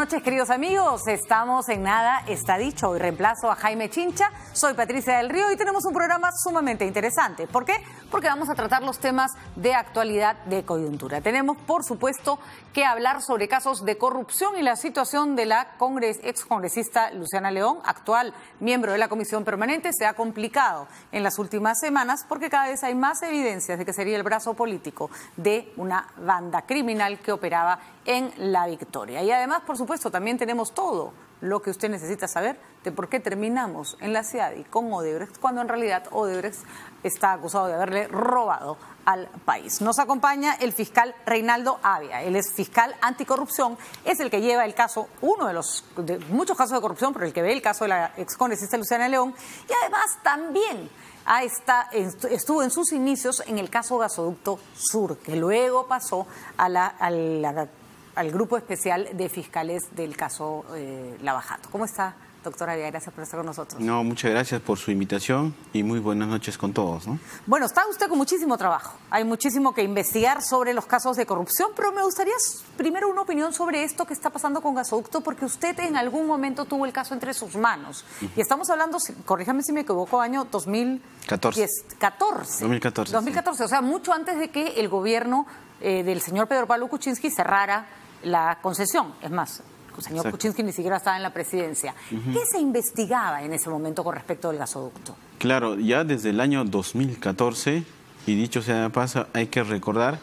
noches, queridos amigos. Estamos en Nada Está Dicho. Hoy reemplazo a Jaime Chincha. Soy Patricia del Río y tenemos un programa sumamente interesante. ¿Por qué? Porque vamos a tratar los temas de actualidad de coyuntura. Tenemos, por supuesto, que hablar sobre casos de corrupción y la situación de la congres, excongresista Luciana León, actual miembro de la Comisión Permanente. Se ha complicado en las últimas semanas porque cada vez hay más evidencias de que sería el brazo político de una banda criminal que operaba en la victoria. Y además, por supuesto, también tenemos todo lo que usted necesita saber de por qué terminamos en la ciudad y con Odebrecht, cuando en realidad Odebrecht está acusado de haberle robado al país. Nos acompaña el fiscal Reinaldo Avia. Él es fiscal anticorrupción, es el que lleva el caso, uno de los de muchos casos de corrupción, pero el que ve el caso de la excongresista Luciana León, y además también a esta, estuvo en sus inicios en el caso Gasoducto Sur, que luego pasó a la al grupo especial de fiscales del caso eh, Lavajato. ¿Cómo está, doctora Vía? Gracias por estar con nosotros. No, muchas gracias por su invitación y muy buenas noches con todos. ¿no? Bueno, está usted con muchísimo trabajo. Hay muchísimo que investigar sobre los casos de corrupción, pero me gustaría primero una opinión sobre esto que está pasando con Gasoducto, porque usted en algún momento tuvo el caso entre sus manos. Y estamos hablando, corríjame si me equivoco, año 2014. 14. 2014. 2014, o sea, mucho antes de que el gobierno eh, del señor Pedro Pablo Kuczynski cerrara la concesión. Es más, el señor Kuczynski ni siquiera estaba en la presidencia. ¿Qué se investigaba en ese momento con respecto al gasoducto? Claro, ya desde el año 2014, y dicho sea de paso, hay que recordar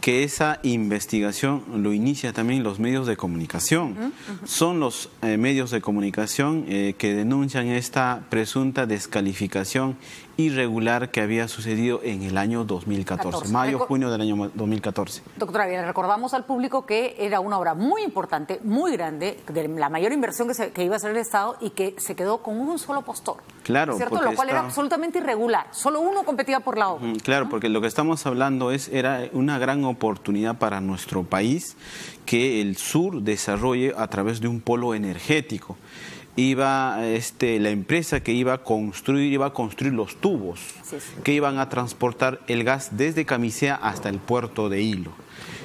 que esa investigación lo inicia también los medios de comunicación. Son los eh, medios de comunicación eh, que denuncian esta presunta descalificación irregular que había sucedido en el año 2014, mayo, junio del año 2014. Doctora, bien, recordamos al público que era una obra muy importante, muy grande, de la mayor inversión que, que iba a hacer el Estado y que se quedó con un solo postor. Claro. ¿Cierto? Lo cual era absolutamente irregular. Solo uno competía por la obra. Claro, porque lo que estamos hablando es era una gran oportunidad para nuestro país que el sur desarrolle a través de un polo energético iba este, la empresa que iba a construir, iba a construir los tubos que iban a transportar el gas desde Camisea hasta el puerto de Hilo.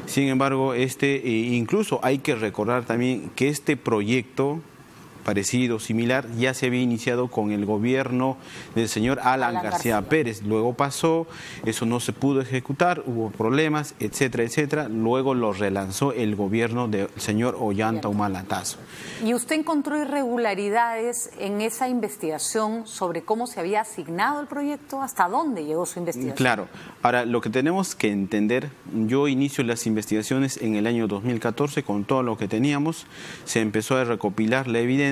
Sin embargo, este, eh, incluso hay que recordar también que este proyecto parecido, similar, ya se había iniciado con el gobierno del señor Alan, García, Pérez. Luego pasó, eso no se pudo ejecutar, hubo problemas, etcétera, etcétera. Luego lo relanzó el gobierno del señor Ollanta Humalatazo. ¿Y usted encontró irregularidades en esa investigación sobre cómo se había asignado el proyecto? ¿Hasta dónde llegó su investigación? Claro. Ahora, lo que tenemos que entender, yo inicio las investigaciones en el año 2014 con todo lo que teníamos, se empezó a recopilar la evidencia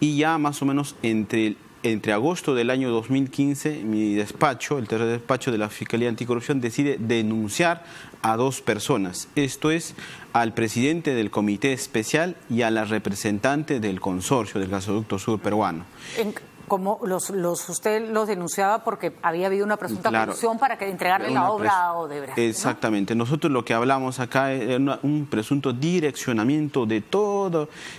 y ya más o menos entre, entre agosto del año 2015 mi despacho, el tercer despacho de la Fiscalía Anticorrupción, decide denunciar a dos personas. Esto es al presidente del comité especial y a la representante del consorcio del gasoducto sur peruano como los, los, usted los denunciaba porque había habido una presunta corrupción para que entregarle la obra a Odebrecht. Exactamente. Nosotros lo que hablamos acá es un presunto direccionamiento de todo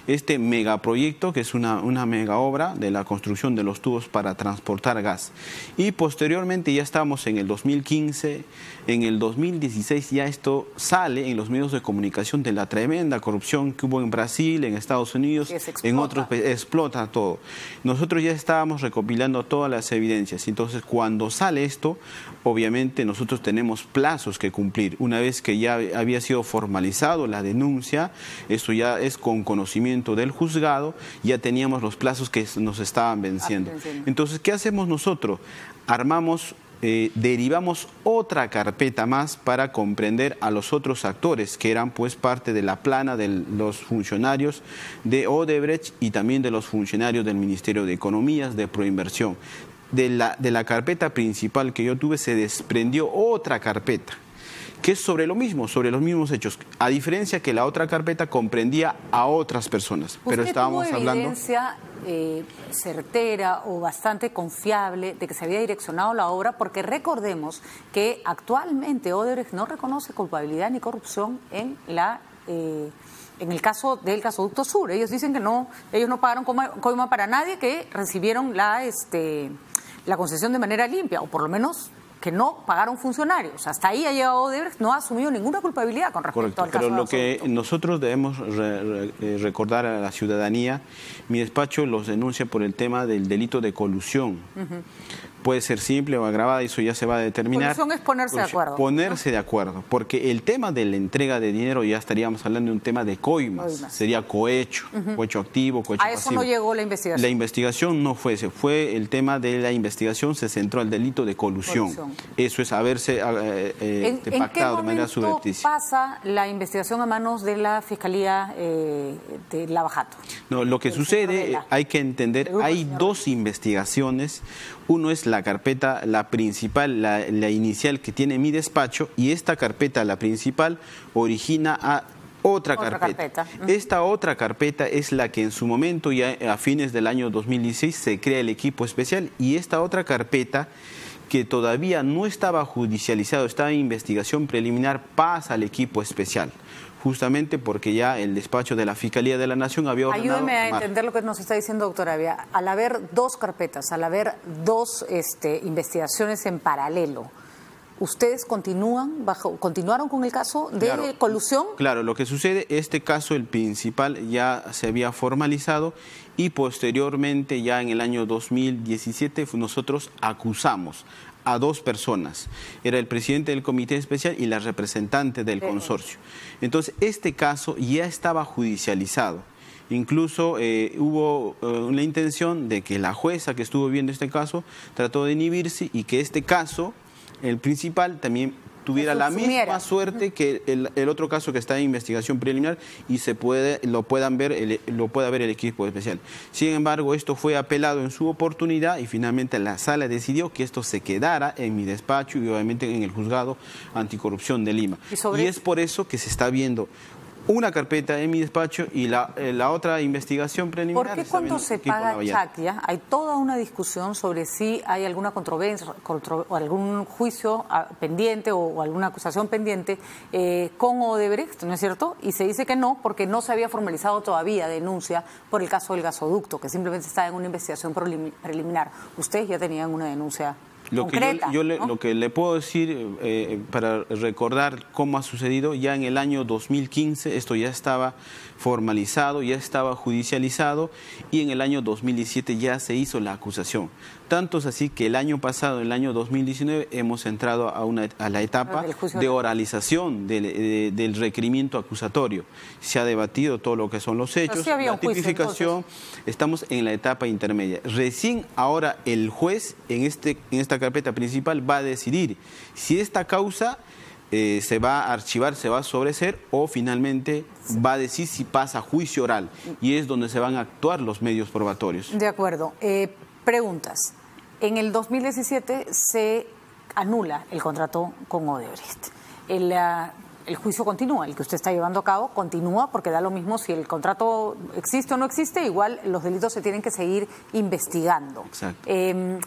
este megaproyecto, que es una, una mega obra de la construcción de los tubos para transportar gas. Y posteriormente ya estamos en el 2015, en el 2016 ya esto sale en los medios de comunicación de la tremenda corrupción que hubo en Brasil, en Estados Unidos, en otros países, explota todo. Nosotros ya estábamos recopilando todas las evidencias. Entonces, cuando sale esto, obviamente nosotros tenemos plazos que cumplir. Una vez que ya había sido formalizado la denuncia, eso ya es con conocimiento del juzgado, ya teníamos los plazos que nos estaban venciendo. Entonces, ¿qué hacemos nosotros? Armamos eh, derivamos otra carpeta más para comprender a los otros actores que eran pues parte de la plana de los funcionarios de Odebrecht y también de los funcionarios del Ministerio de Economías, de Proinversión. De la, de la carpeta principal que yo tuve se desprendió otra carpeta que es sobre lo mismo, sobre los mismos hechos, a diferencia que la otra carpeta comprendía a otras personas. pero estábamos tuvo hablando evidencia eh, certera o bastante confiable de que se había direccionado la obra, porque recordemos que actualmente Odebrecht no reconoce culpabilidad ni corrupción en la eh, en el caso del gasoducto sur. Ellos dicen que no, ellos no pagaron coima para nadie, que recibieron la este la concesión de manera limpia, o por lo menos que no pagaron funcionarios. Hasta ahí ha llegado Odebrecht, no ha asumido ninguna culpabilidad con respecto al caso pero lo que nosotros debemos eh, recordar a la ciudadanía, mi despacho los denuncia por el tema del delito de colusión puede ser simple o agravada, eso ya se va a determinar. Solución es ponerse de acuerdo. Ponerse de acuerdo, porque el tema de la entrega de dinero ya estaríamos hablando de un tema de coimas, sería cohecho, cohecho activo, cohecho A eso no llegó la investigación. La investigación no fue ese, fue el tema de la investigación, se centró al delito de colusión. Eso es haberse eh, eh ¿En, pactado de manera subrepticia. pasa la investigación a manos de la Fiscalía eh, de Lavajato? No, lo que sucede, hay que entender, hay dos investigaciones, uno es la carpeta, la principal, la, inicial que tiene mi despacho, y esta carpeta, la principal, origina a otra, carpeta. Esta otra carpeta es la que en su momento, ya a fines del año 2016, se crea el equipo especial y esta otra carpeta que todavía no estaba judicializado, estaba en investigación preliminar, pasa al equipo especial justamente porque ya el despacho de la Fiscalía de la Nación había ordenado... Ayúdeme a entender lo que nos está diciendo, doctora Al haber dos carpetas, al haber dos este, investigaciones en paralelo, ¿Ustedes continúan bajo, continuaron con el caso de colusión? Claro, lo que sucede, este caso, el principal, ya se había formalizado y posteriormente, ya en el año 2017, nosotros acusamos a dos personas. Era el presidente del comité especial y la representante del consorcio. Entonces, este caso ya estaba judicializado. Incluso eh, hubo eh, una intención de que la jueza que estuvo viendo este caso trató de inhibirse y que este caso, el principal, también tuviera la misma suerte que el, otro caso que está en investigación preliminar y se puede lo puedan ver lo pueda ver el equipo especial. Sin embargo, esto fue apelado en su oportunidad y finalmente la sala decidió que esto se quedara en mi despacho y obviamente en el juzgado anticorrupción de Lima. y es por eso que se está viendo una carpeta en mi despacho y la, eh, la otra investigación preliminar. ¿Por qué cuando se paga Chaquia hay toda una discusión sobre si hay alguna controversia o algún juicio ah, pendiente o, alguna acusación pendiente eh, con Odebrecht, ¿no es cierto? Y se dice que no porque no se había formalizado todavía denuncia por el caso del gasoducto, que simplemente está en una investigación preliminar. Ustedes ya tenían una denuncia lo que yo, le, lo que le puedo decir eh, para recordar cómo ha sucedido, ya en el año 2015 esto ya estaba formalizado, ya estaba judicializado y en el año 2017 ya se hizo la acusación. Tanto es así que el año pasado, el año 2019, hemos entrado a, una, a la etapa de oralización del, requerimiento acusatorio. Se ha debatido todo lo que son los hechos, la tipificación, estamos en la etapa intermedia. Recién ahora el juez en, este, en esta carpeta principal va a decidir si esta causa eh, se va a archivar, se va a sobreser o finalmente va a decir si pasa juicio oral y es donde se van a actuar los medios probatorios. De acuerdo. Eh, preguntas. En el 2017 se anula el contrato con Odebrecht. El, ah, el, juicio continúa, el que usted está llevando a cabo continúa porque da lo mismo si el contrato existe o no existe, igual los delitos se tienen que seguir investigando. Exacto. Em,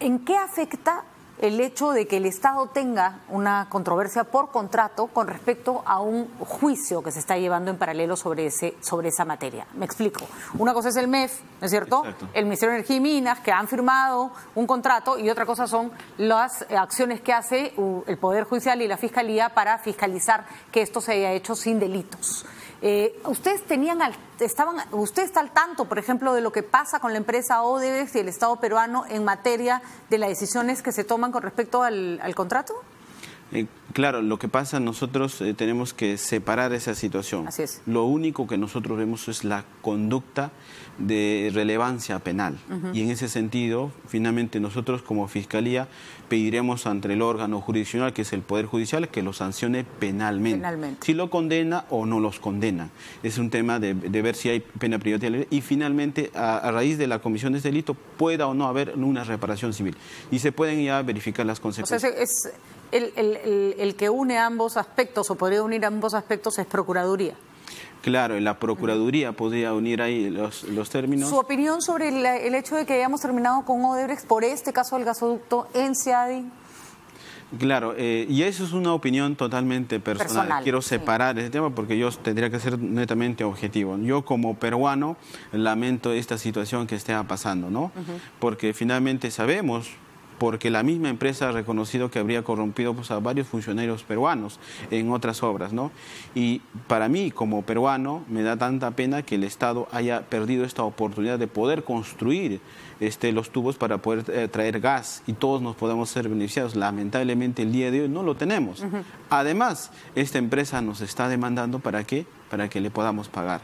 ¿En qué afecta el hecho de que el Estado tenga una controversia por contrato con respecto a un juicio que se está llevando en paralelo sobre, ese, sobre esa materia. Me explico. Una cosa es el MEF, ¿no es cierto? El Ministerio de Energía y Minas, que han firmado un contrato, y otra cosa son las acciones que hace el Poder Judicial y la Fiscalía para fiscalizar que esto se haya hecho sin delitos. Eh, ¿Ustedes tenían, estaban, usted está al tanto, por ejemplo, de lo que pasa con la empresa Odebrecht y el Estado peruano en materia de las decisiones que se toman con respecto al, contrato? Eh, claro, lo que pasa, nosotros eh, tenemos que separar esa situación. Así es. Lo único que nosotros vemos es la conducta de relevancia penal. Y en ese sentido, finalmente nosotros como Fiscalía pediremos ante el órgano jurisdiccional, que es el Poder Judicial, que lo sancione penalmente. Si lo condena o no los condena. Es un tema de, ver si hay pena privativa. Y finalmente, a, raíz de la comisión de este delito, pueda o no haber una reparación civil. Y se pueden ya verificar las consecuencias. O sea, es el, el, el que une ambos aspectos, o podría unir ambos aspectos, es Procuraduría. Claro, la Procuraduría podría unir ahí los, los términos. ¿Su opinión sobre el, hecho de que hayamos terminado con Odebrecht por este caso del gasoducto en CIADI? Claro, eh, y eso es una opinión totalmente personal. Quiero separar ese tema porque yo tendría que ser netamente objetivo. Yo como peruano lamento esta situación que esté pasando, ¿no? Porque finalmente sabemos porque la misma empresa ha reconocido que habría corrompido pues, a varios funcionarios peruanos en otras obras. ¿no? Y para mí, como peruano, me da tanta pena que el Estado haya perdido esta oportunidad de poder construir este, los tubos para poder eh, traer gas y todos nos podemos ser beneficiados. Lamentablemente el día de hoy no lo tenemos. Además, esta empresa nos está demandando para qué? Para que le podamos pagar.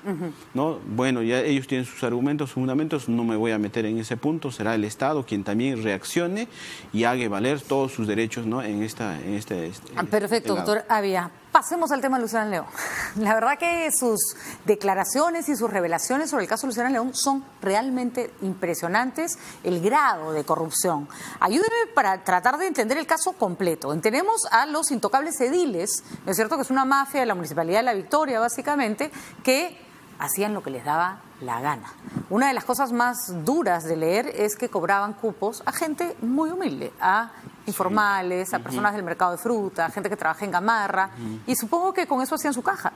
¿no? Bueno, ya ellos tienen sus argumentos, fundamentos, no me voy a meter en ese punto, será el Estado quien también reaccione y haga valer todos sus derechos ¿no? en, esta, en este, este ah, Perfecto, doctor Avia. Pasemos al tema de Luciana León. La verdad que sus declaraciones y sus revelaciones sobre el caso de Luciana León son realmente impresionantes, el grado de corrupción. Ayúdeme para tratar de entender el caso completo. Tenemos a los intocables ediles, ¿no es cierto? Que es una mafia de la Municipalidad de La Victoria, básicamente, que hacían lo que les daba la gana. Una de las cosas más duras de leer es que cobraban cupos a gente muy humilde, a informales, a personas del mercado de fruta, a gente que trabaja en gamarra, y supongo que con eso hacían su caja.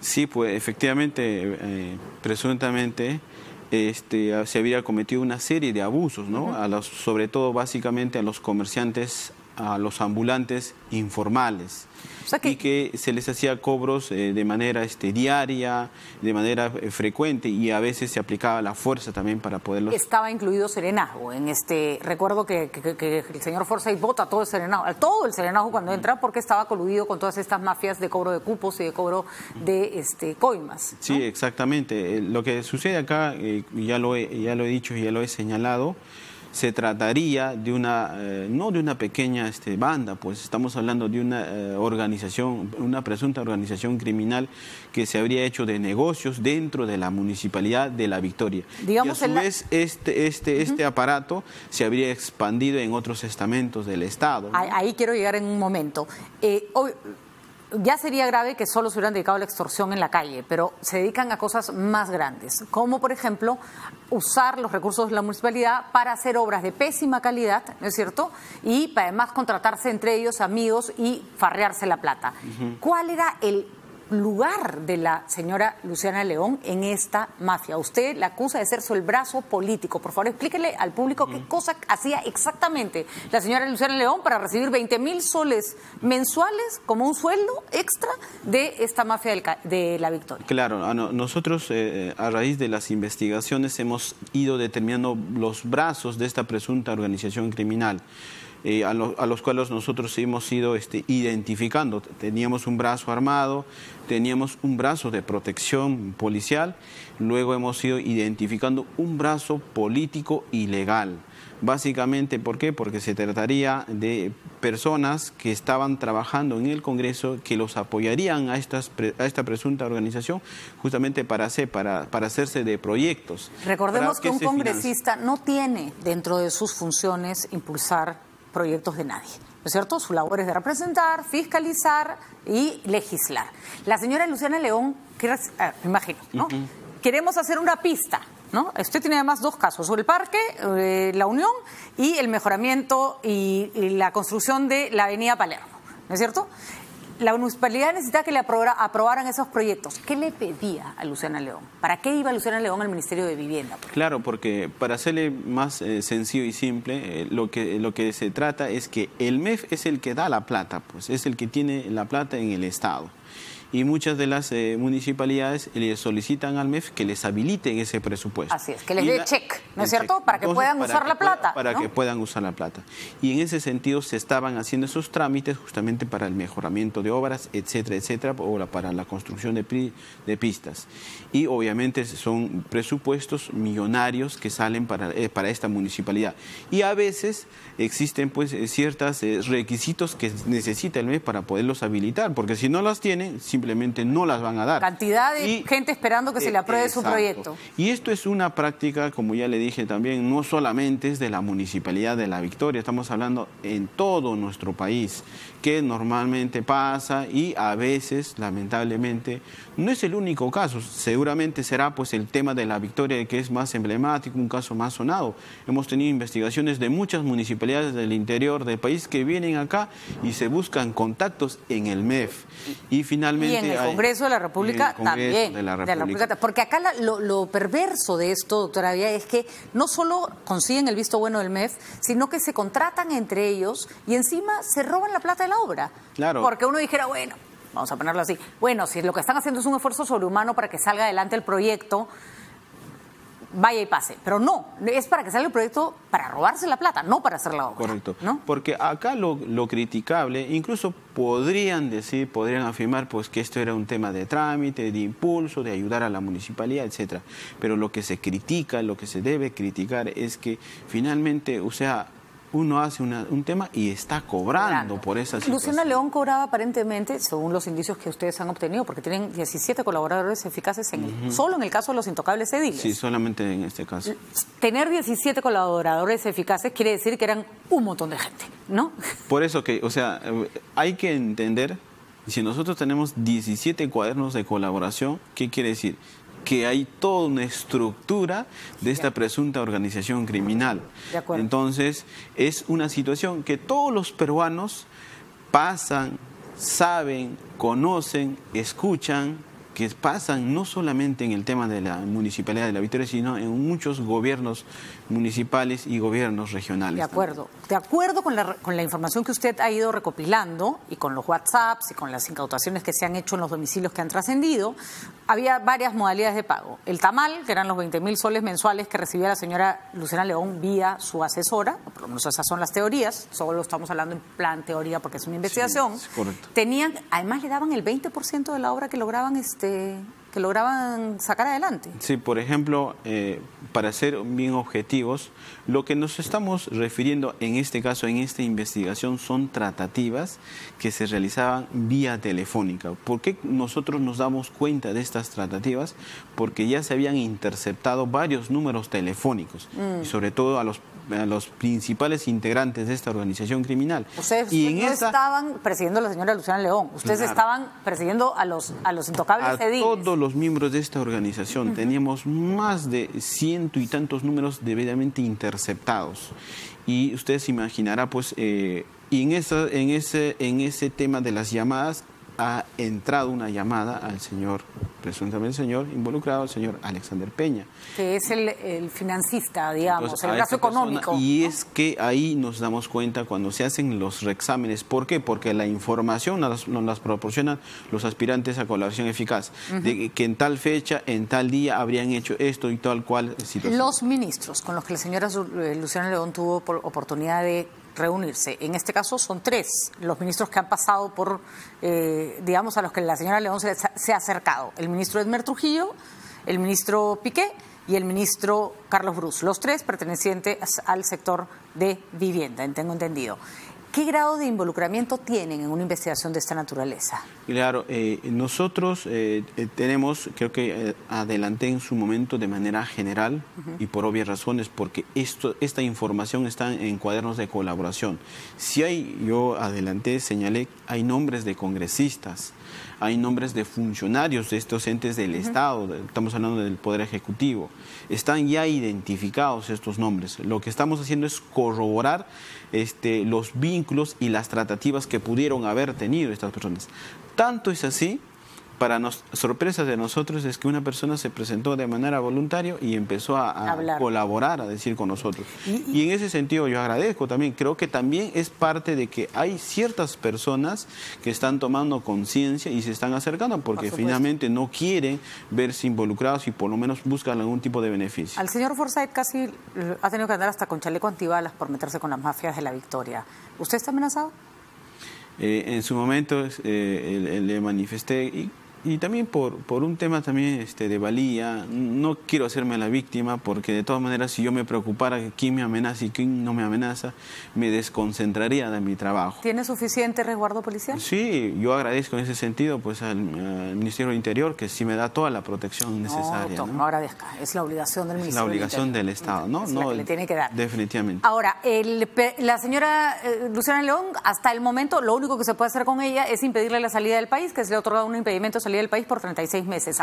Sí, pues efectivamente, eh, presuntamente este, se había cometido una serie de abusos, ¿no? a los, sobre todo básicamente a los comerciantes, a los ambulantes informales y que se les hacía cobros eh, de manera este, diaria, de manera eh, frecuente y a veces se aplicaba la fuerza también para poderlos... Estaba incluido serenazgo en este... Recuerdo que, el señor y vota todo el serenazgo, todo el serenazgo cuando entra porque estaba coludido con todas estas mafias de cobro de cupos y de cobro de este, coimas. Sí, exactamente. Eh, lo que sucede acá, ya, lo ya lo he dicho y ya lo he señalado, se trataría de una, eh, no de una pequeña este, banda, pues estamos hablando de una eh, organización, una presunta organización criminal que se habría hecho de negocios dentro de la municipalidad de La Victoria. Digamos y a su vez, este, este, este aparato se habría expandido en otros estamentos del Estado. Ahí, quiero llegar en un momento. Eh, ya sería grave que solo se hubieran dedicado a la extorsión en la calle, pero se dedican a cosas más grandes, como por ejemplo usar los recursos de la municipalidad para hacer obras de pésima calidad, ¿no es cierto? Y además contratarse entre ellos amigos y farrearse la plata. ¿Cuál era el lugar de la señora Luciana León en esta mafia. Usted la acusa de ser su el brazo político. Por favor, explíquele al público qué cosa hacía exactamente la señora Luciana León para recibir 20 mil soles mensuales como un sueldo extra de esta mafia de la Victoria. Claro, ah, nosotros eh, a raíz de las investigaciones hemos ido determinando los brazos de esta presunta organización criminal. Eh, a, los cuales nosotros hemos ido este, identificando. Teníamos un brazo armado, teníamos un brazo de protección policial, luego hemos ido identificando un brazo político y legal. Básicamente, ¿por qué? Porque se trataría de personas que estaban trabajando en el Congreso que los apoyarían a, estas, a esta presunta organización justamente para, hacer, para, para hacerse de proyectos. Recordemos que un congresista no tiene dentro de sus funciones impulsar proyectos de nadie. ¿No es cierto? Su labor es de representar, fiscalizar y legislar. La señora Luciana León, que me imagino, ¿no? Queremos hacer una pista, ¿no? Usted tiene además dos casos, sobre el parque, eh, la Unión y el mejoramiento y, y la construcción de la avenida Palermo, ¿no es cierto? La municipalidad necesita que le aprobaran esos proyectos. ¿Qué le pedía a Luciana León? ¿Para qué iba Luciana León al Ministerio de Vivienda? Claro, porque para hacerle más eh, sencillo y simple, eh, lo, que, lo que se trata es que el MEF es el que da la plata, pues es el que tiene la plata en el Estado y muchas de las eh, municipalidades le solicitan al MEF que les habiliten ese presupuesto. Así es, que les dé check, ¿no es cierto? para que puedan usar la plata. para que puedan usar la plata. Y en ese sentido se estaban haciendo esos trámites justamente para el mejoramiento de obras, etcétera, etcétera, o para la construcción de, de pistas. Y obviamente son presupuestos millonarios que salen para, eh, para esta municipalidad. Y a veces existen pues eh, ciertos requisitos que necesita el MEF para poderlos habilitar, porque si no las tiene, simplemente simplemente no las van a dar. Cantidad de gente esperando que se le apruebe su proyecto. Y esto es una práctica, como ya le dije también, no solamente es de la Municipalidad de La Victoria, estamos hablando en todo nuestro país, que normalmente pasa y a veces, lamentablemente, no es el único caso. Seguramente será pues el tema de La Victoria que es más emblemático, un caso más sonado. Hemos tenido investigaciones de muchas municipalidades del interior del país que vienen acá y se buscan contactos en el MEF. Y finalmente Y en el Congreso de la República también. De la República. Porque acá lo, perverso de esto, doctora Vía, es que no solo consiguen el visto bueno del MEF, sino que se contratan entre ellos y encima se roban la plata de la obra. Claro. Porque uno dijera, bueno, vamos a ponerlo así, bueno, si lo que están haciendo es un esfuerzo sobrehumano para que salga adelante el proyecto, vaya y pase. Pero no, es para que salga el proyecto para robarse la plata, no para hacer la obra. Correcto. ¿no? Porque acá lo, criticable, incluso podrían decir, podrían afirmar pues que esto era un tema de trámite, de impulso, de ayudar a la municipalidad, etcétera. Pero lo que se critica, lo que se debe criticar es que finalmente, o sea, uno hace un tema y está cobrando, por esa situación. Luciana León cobraba aparentemente, según los indicios que ustedes han obtenido, porque tienen 17 colaboradores eficaces en solo en el caso de los intocables ediles. Sí, solamente en este caso. Tener 17 colaboradores eficaces quiere decir que eran un montón de gente, ¿no? Por eso que, o sea, hay que entender, si nosotros tenemos 17 cuadernos de colaboración, ¿qué quiere decir? Que hay toda una estructura de esta presunta organización criminal. Entonces, es una situación que todos los peruanos pasan, saben, conocen, escuchan, que pasan no solamente en el tema de la municipalidad de La Victoria, sino en muchos gobiernos municipales y gobiernos regionales. De acuerdo. De acuerdo con la, con la información que usted ha ido recopilando y con los WhatsApps y con las incautaciones que se han hecho en los domicilios que han trascendido, había varias modalidades de pago. El tamal, que eran los 20 mil soles mensuales que recibía la señora Luciana León vía su asesora, por lo menos esas son las teorías, solo estamos hablando en plan teoría porque es una investigación. correcto. Tenían, además le daban el 20% de la obra que lograban este 对 que lograban sacar adelante. Sí, por ejemplo, eh, para ser bien objetivos, lo que nos estamos refiriendo en este caso, en esta investigación, son tratativas que se realizaban vía telefónica. ¿Por qué nosotros nos damos cuenta de estas tratativas? Porque ya se habían interceptado varios números telefónicos, mm. y sobre todo a los a los principales integrantes de esta organización criminal. Ustedes y no estaban persiguiendo a la señora Luciana León, ustedes estaban persiguiendo a los, a los intocables a todos los miembros de esta organización. Teníamos más de ciento y tantos números debidamente interceptados. Y ustedes se imaginará, pues, eh, y en, esa, en, ese, en ese tema de las llamadas ha entrado una llamada al señor, presuntamente el señor involucrado, el señor Alexander Peña. Que es el, financista, digamos, el caso económico. y es que ahí nos damos cuenta cuando se hacen los reexámenes. ¿Por qué? Porque la información nos, las proporcionan los aspirantes a colaboración eficaz, de que en tal fecha, en tal día habrían hecho esto y tal cual situación. Los ministros con los que la señora eh, Luciana León tuvo oportunidad de reunirse. En este caso son tres los ministros que han pasado por, eh, digamos, a los que la señora León se, ha acercado. El ministro Edmer Trujillo, el ministro Piqué y el ministro Carlos Bruz, los tres pertenecientes al sector de vivienda, tengo entendido. ¿Qué grado de involucramiento tienen en una investigación de esta naturaleza? Claro, eh, nosotros eh, eh, tenemos, creo que adelanté en su momento de manera general y por obvias razones, porque esto, esta información está en cuadernos de colaboración. Si hay, yo adelanté, señalé, hay nombres de congresistas, hay nombres de funcionarios de estos entes del Estado, estamos hablando del Poder Ejecutivo, están ya identificados estos nombres. Lo que estamos haciendo es corroborar este, los vínculos y las tratativas que pudieron haber tenido estas personas. Tanto es así para nos, sorpresa de nosotros es que una persona se presentó de manera voluntaria y empezó a, colaborar, a decir con nosotros. Y, en ese sentido yo agradezco también, creo que también es parte de que hay ciertas personas que están tomando conciencia y se están acercando porque finalmente no quieren verse involucrados y por lo menos buscan algún tipo de beneficio. Al señor Forsyth casi ha tenido que andar hasta con chaleco antibalas por meterse con las mafias de la Victoria. ¿Usted está amenazado? Eh, en su momento eh, le manifesté y y también por, por un tema también este, de valía, no quiero hacerme la víctima porque de todas maneras si yo me preocupara quién me amenaza y quién no me amenaza, me desconcentraría de mi trabajo. ¿Tiene suficiente resguardo policial? Sí, yo agradezco en ese sentido pues al, Ministerio del Interior que sí me da toda la protección necesaria. No, no, agradezca, es la obligación del Ministerio. Es la obligación del, Estado, ¿no? no, que le tiene que dar. Definitivamente. Ahora, el, la señora eh, Luciana León, hasta el momento lo único que se puede hacer con ella es impedirle la salida del país, que se le ha otorgado un impedimento de salida del país por 36 meses.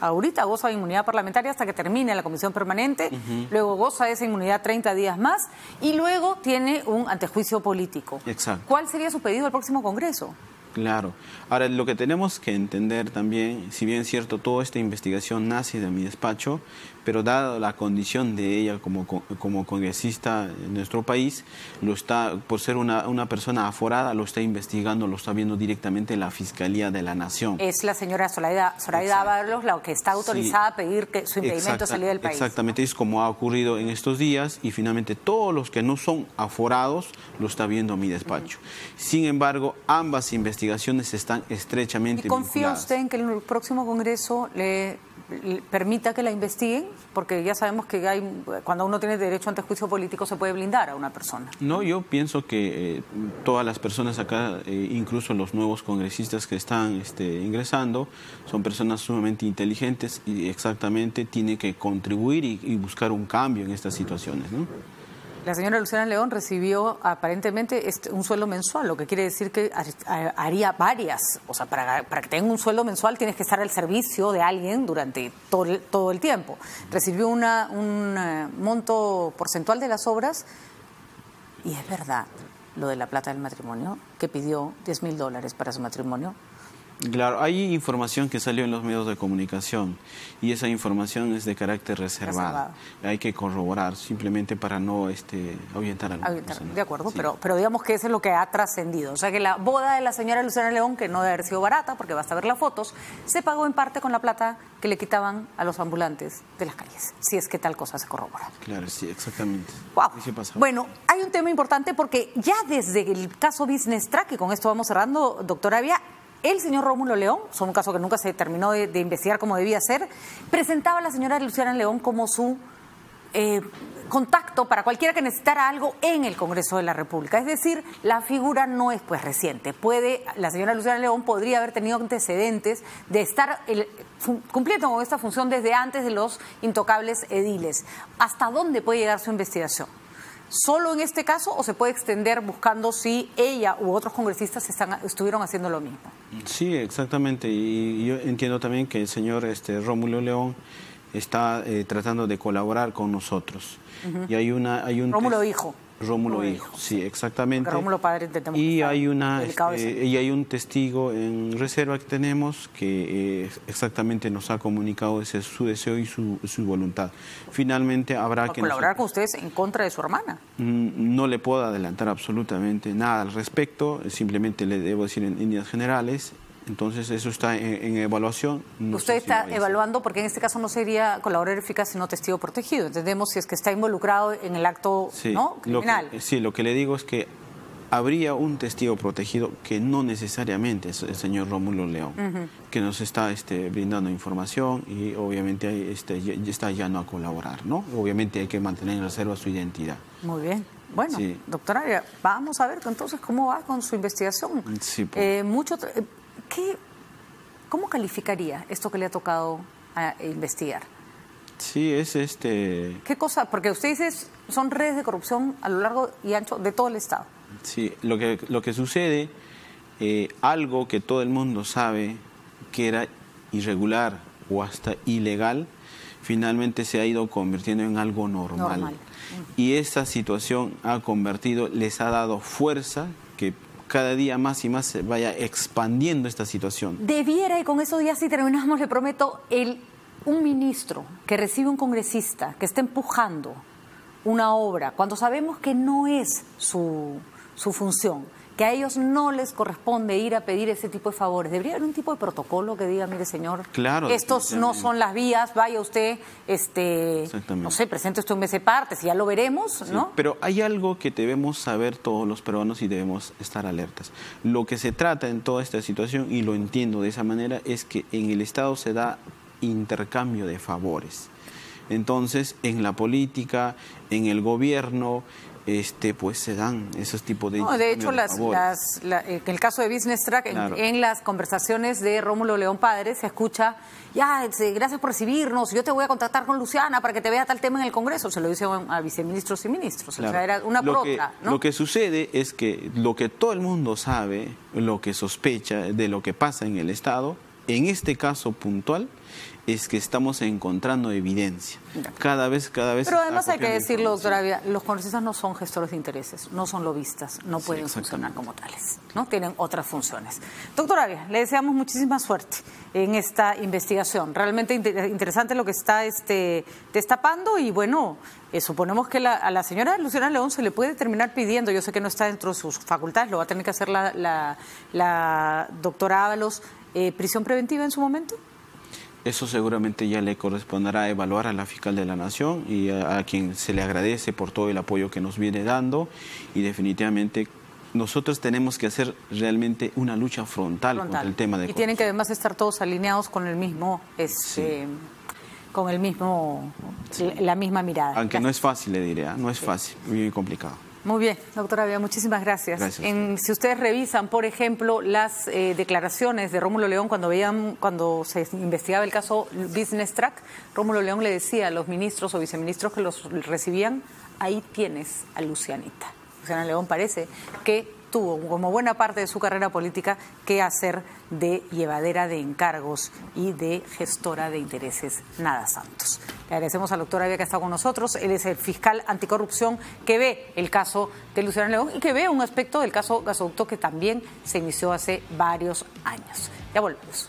ahorita goza de inmunidad parlamentaria hasta que termine la comisión permanente, luego goza de esa inmunidad 30 días más y luego tiene un antejuicio político. Exacto. ¿Cuál sería su pedido al próximo Congreso? Claro. Ahora, lo que tenemos que entender también, si bien es cierto, toda esta investigación nace de mi despacho, pero dada la condición de ella como, como congresista en nuestro país, lo está, por ser una, una persona aforada, lo está investigando, lo está viendo directamente la Fiscalía de la Nación. Es la señora Zoraida, Zoraida Ábalos la que está autorizada a pedir que su impedimento salga del país. Exactamente, es como ha ocurrido en estos días y finalmente todos los que no son aforados lo está viendo mi despacho. Sin embargo, ambas investigaciones están estrechamente ¿Y confía usted en que el próximo Congreso le permita que la investiguen, porque ya sabemos que hay, cuando uno tiene derecho ante juicio político se puede blindar a una persona. No, yo pienso que eh, todas las personas acá, eh, incluso los nuevos congresistas que están este, ingresando, son personas sumamente inteligentes y exactamente tienen que contribuir y, y buscar un cambio en estas situaciones. ¿no? La señora Luciana León recibió aparentemente este, un sueldo mensual, lo que quiere decir que haría varias. O sea, para, que tenga un sueldo mensual tienes que estar al servicio de alguien durante todo el, tiempo. Recibió un eh, monto porcentual de las obras y es verdad lo de la plata del matrimonio, que pidió 10 mil dólares para su matrimonio. Claro, hay información que salió en los medios de comunicación y esa información es de carácter reservado. Hay que corroborar simplemente para no este, ahuyentar a la. De acuerdo, pero, pero digamos que eso es lo que ha trascendido. O sea que la boda de la señora Luciana León, que no debe haber sido barata, porque basta ver las fotos, se pagó en parte con la plata que le quitaban a los ambulantes de las calles, si es que tal cosa se corrobora. Claro, sí, exactamente. Wow. Bueno, hay un tema importante porque ya desde el caso Business Track, y con esto vamos cerrando, doctora Avia, el señor Rómulo León, son un caso que nunca se terminó de, investigar como debía ser, presentaba a la señora Luciana León como su eh, contacto para cualquiera que necesitara algo en el Congreso de la República. Es decir, la figura no es pues reciente. Puede, la señora Luciana León podría haber tenido antecedentes de estar cumpliendo con esta función desde antes de los intocables ediles. ¿Hasta dónde puede llegar su investigación? Solo en este caso o se puede extender buscando si ella u otros congresistas están, estuvieron haciendo lo mismo? Sí, exactamente. Y yo entiendo también que el señor este, Rómulo León está eh, tratando de colaborar con nosotros. Y hay una... Hay un Rómulo Hijo. Rómulo Hijo, sí, exactamente. Rómulo Padre y hay una este, y hay un testigo en reserva que tenemos que eh, exactamente nos ha comunicado ese su deseo y su, su voluntad. Finalmente habrá que colaborar con ustedes en contra de su hermana. Mm, no le puedo adelantar absolutamente nada al respecto, simplemente le debo decir en líneas generales entonces eso está en, evaluación. Usted está evaluando porque en este caso no sería colaborador eficaz sino testigo protegido. Entendemos si es que está involucrado en el acto criminal. sí, lo que le digo es que habría un testigo protegido que no necesariamente es el señor Rómulo León, que nos está este, brindando información y obviamente este, ya está ya no a colaborar, ¿no? Obviamente hay que mantener en reserva su identidad. Muy bien. Bueno, doctora, vamos a ver entonces cómo va con su investigación. Sí, pues. eh, mucho, eh, ¿Qué, ¿Cómo calificaría esto que le ha tocado investigar? Sí, es este... ¿Qué cosa? Porque usted dice son redes de corrupción a lo largo y ancho de todo el Estado. Sí, lo que, lo que sucede, eh, algo que todo el mundo sabe que era irregular o hasta ilegal, finalmente se ha ido convirtiendo en algo normal. normal. Y esa situación ha convertido, les ha dado fuerza que cada día más y más se vaya expandiendo esta situación. Debiera, y con eso ya si terminamos, le prometo, el, un ministro que recibe un congresista que está empujando una obra, cuando sabemos que no es su, su función, que a ellos no les corresponde ir a pedir ese tipo de favores. Debería haber un tipo de protocolo que diga, mire señor, claro, estos no son las vías, vaya usted, este, no sé, presente esto en vez de partes, ya lo veremos, ¿no? Pero hay algo que debemos saber todos los peruanos y debemos estar alertas. Lo que se trata en toda esta situación, y lo entiendo de esa manera, es que en el Estado se da intercambio de favores. Entonces, en la política, en el gobierno, este, pues se dan esos tipos de... No, de hecho, las, las, en el caso de Business Track, en, las conversaciones de Rómulo León Padre, se escucha, ya, este, gracias por recibirnos, yo te voy a contactar con Luciana para que te vea tal tema en el Congreso. Se lo dice a viceministros y ministros. O sea, era una lo que, Lo que sucede es que lo que todo el mundo sabe, lo que sospecha de lo que pasa en el Estado, En este caso puntual, es que estamos encontrando evidencia. Cada vez, cada vez. Pero además hay que decirlo, Vía, los congresistas no son gestores de intereses, no son lobistas, no pueden funcionar como tales, ¿no? Tienen otras funciones. Doctora Vía, le deseamos muchísima suerte en esta investigación. Realmente interesante lo que está este, destapando y bueno, eh, suponemos que a la señora Luciana León se le puede terminar pidiendo, yo sé que no está dentro de sus facultades, lo va a tener que hacer la, la, doctora Ábalos, eh, prisión preventiva en su momento. Eso seguramente ya le corresponderá evaluar a la fiscal de la Nación y a, quien se le agradece por todo el apoyo que nos viene dando. Y definitivamente nosotros tenemos que hacer realmente una lucha frontal, contra el tema de y tienen que además estar todos alineados con el mismo este, con el mismo la misma mirada. Aunque no es fácil le diré ¿ah? no es fácil muy complicado muy bien, doctora Vía, muchísimas gracias. si ustedes revisan, por ejemplo, las eh, declaraciones de Rómulo León cuando veían, cuando se investigaba el caso Business Track, Rómulo León le decía a los ministros o viceministros que los recibían, ahí tienes a Lucianita. Luciana León parece que tuvo, como buena parte de su carrera política, que hacer de llevadera de encargos y de gestora de intereses nada santos. Le agradecemos al doctor Avia que está con nosotros. Él es el fiscal anticorrupción que ve el caso de Luciano León y que ve un aspecto del caso gasoducto que también se inició hace varios años. Ya volvemos.